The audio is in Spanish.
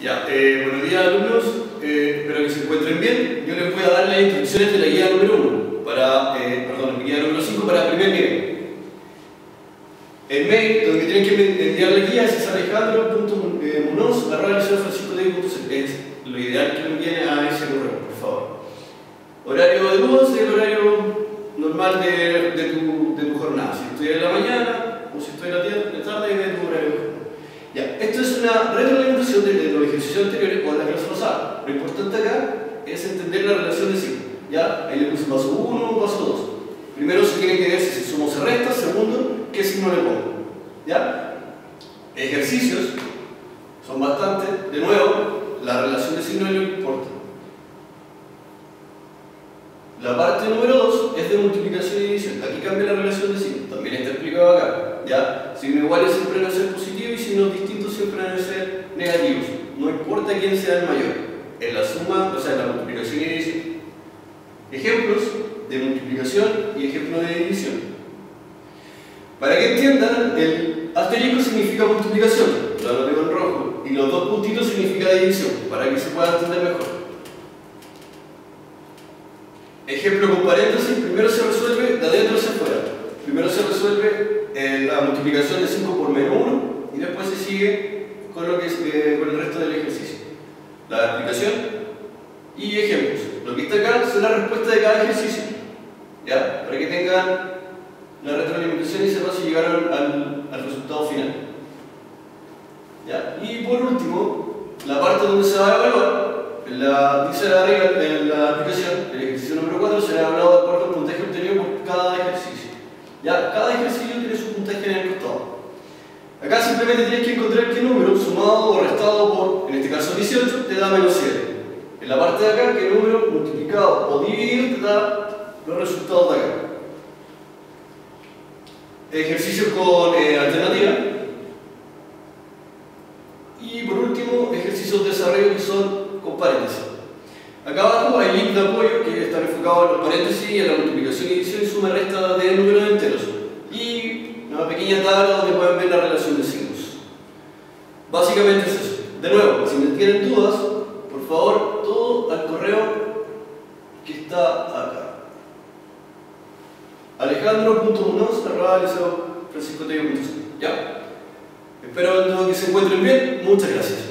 Ya, eh, buenos días alumnos, eh, espero que se encuentren bien. Yo les voy a dar las instrucciones de la guía número 1, para, eh, perdón, la guía número 5 para primer nivel. El mail donde tienen que enviar la guía es alejandro.munoz.francisco.es. Es lo ideal que envíen a ese correo, por favor. Horario de luz es el horario normal de, de, tu, de tu jornada. Si estoy en la mañana o si estoy en la tarde, de tu horario ya, esto es una retroalimentación de, de los ejercicios anteriores con la clase pasada. Lo importante acá es entender la relación de signos. ¿ya? Ahí le puse paso 1, paso 2. Primero se tiene que ver si sumo se resta, segundo, qué signo le pongo. ¿ya? Ejercicios son bastantes. De nuevo, la relación de signos no importa. La parte número 2 es de multiplicación y división. Aquí cambia la relación de signos. También está explicado acá. ¿ya? Signos iguales siempre van a ser positivos y signos distintos siempre van a ser negativos. Importa quién sea el mayor. En la suma, o sea, en la multiplicación y división. Ejemplos de multiplicación y ejemplos de división. Para que entiendan, el asterisco significa multiplicación, lo tengo en rojo, y los dos puntitos significa división, para que se pueda entender mejor. Ejemplo con paréntesis, primero se resuelve de adentro hacia afuera. Primero se resuelve eh, la multiplicación de 5 por menos 1 y después se sigue con, lo que es, eh, con el resto del. La explicación y ejemplos. Lo que está acá es la respuesta de cada ejercicio. ¿Ya? Para que tengan la retroalimentación y sepan si llegaron al, resultado final. ¿Ya? Y por último, la parte donde se va a evaluar la, dice la regla en la aplicación, el ejercicio número 4 será evaluado de acuerdo al puntaje obtenido por cada ejercicio. Ya, cada ejercicio tiene su puntaje en el costado. Acá simplemente tienes que encontrar qué número sumado o restado por, da menos 7. En la parte de acá, qué número multiplicado o dividido te da los resultados de acá. Ejercicios con eh, alternativa. Y por último, ejercicios de desarrollo que son con paréntesis. Acá abajo hay link de apoyo que está enfocado en los paréntesis y en la multiplicación y división y suma resta de números enteros. Y una pequeña tabla donde pueden ver la relación de signos. Básicamente es eso. De nuevo, si me tienen dudas, por favor, todo al correo que está acá. alejandro.munoz.francisco ¿Ya? Espero que se encuentren bien. Muchas gracias.